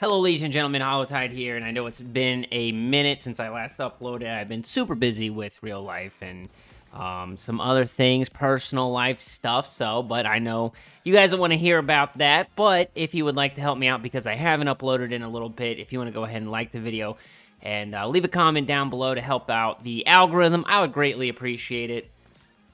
Hello, ladies and gentlemen, Hollowtide here, and I know it's been a minute since I last uploaded. I've been super busy with real life and um, some other things, personal life stuff, so, but I know you guys don't want to hear about that, but if you would like to help me out because I haven't uploaded in a little bit, if you want to go ahead and like the video and uh, leave a comment down below to help out the algorithm, I would greatly appreciate it.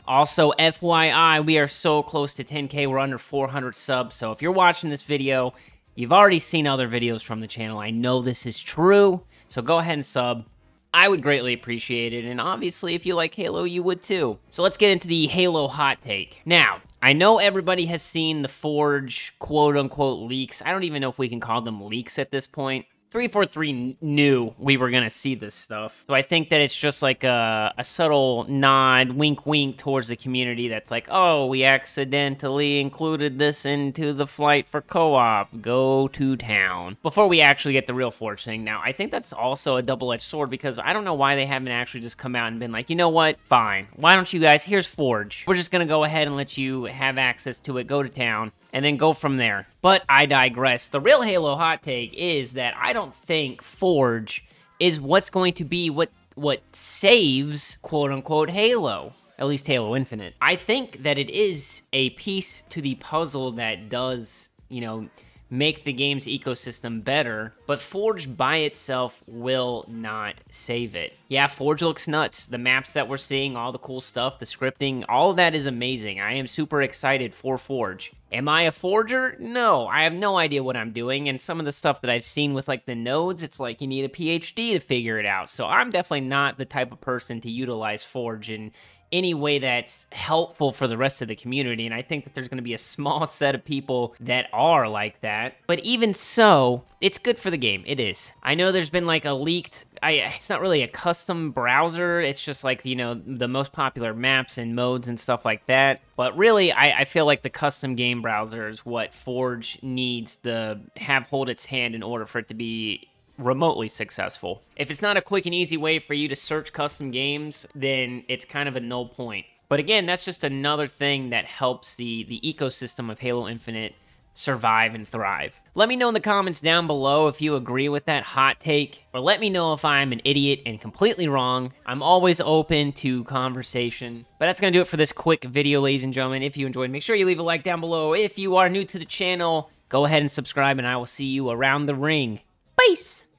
Also, FYI, we are so close to 10k, we're under 400 subs, so if you're watching this video You've already seen other videos from the channel. I know this is true, so go ahead and sub. I would greatly appreciate it, and obviously, if you like Halo, you would too. So let's get into the Halo hot take. Now, I know everybody has seen the Forge quote-unquote leaks. I don't even know if we can call them leaks at this point. 343 knew we were going to see this stuff. So I think that it's just like a, a, subtle nod, wink, wink towards the community that's like, oh, we accidentally included this into the flight for co op. Go to town. Before we actually get the real Forge thing. Now, I think that's also a double edged sword because I don't know why they haven't actually just come out and been like, you know what? Fine. Why don't you guys? Here's Forge. We're just going to go ahead and let you have access to it. Go to town and then go from there. But I digress. The real Halo hot take is that I don't think Forge is what's going to be what what saves quote unquote Halo. At least Halo Infinite. I think that it is a piece to the puzzle that does, you know, make the game's ecosystem better, but Forge by itself will not save it. Yeah, Forge looks nuts. The maps that we're seeing, all the cool stuff, the scripting, all of that is amazing. I am super excited for Forge. Am I a forger? No, I have no idea what I'm doing, and some of the stuff that I've seen with like the nodes, it's like you need a PhD to figure it out. So I'm definitely not the type of person to utilize Forge and any way that's helpful for the rest of the community. And I think that there's going to be a small set of people that are like that. But even so, it's good for the game. It is. I know there's been like a leaked. I, it's not really a custom browser. It's just like you know the most popular maps and modes and stuff like that. But really, I, I feel like the custom game browser is what Forge needs to have hold its hand in order for it to be remotely successful. If it's not a quick and easy way for you to search custom games, then it's kind of a no point. But again, that's just another thing that helps the, the ecosystem of Halo Infinite survive and thrive. Let me know in the comments down below if you agree with that hot take, or let me know if I'm an idiot and completely wrong. I'm always open to conversation. But that's going to do it for this quick video, ladies and gentlemen. If you enjoyed, make sure you leave a like down below. If you are new to the channel, go ahead and subscribe, and I will see you around the ring. Peace!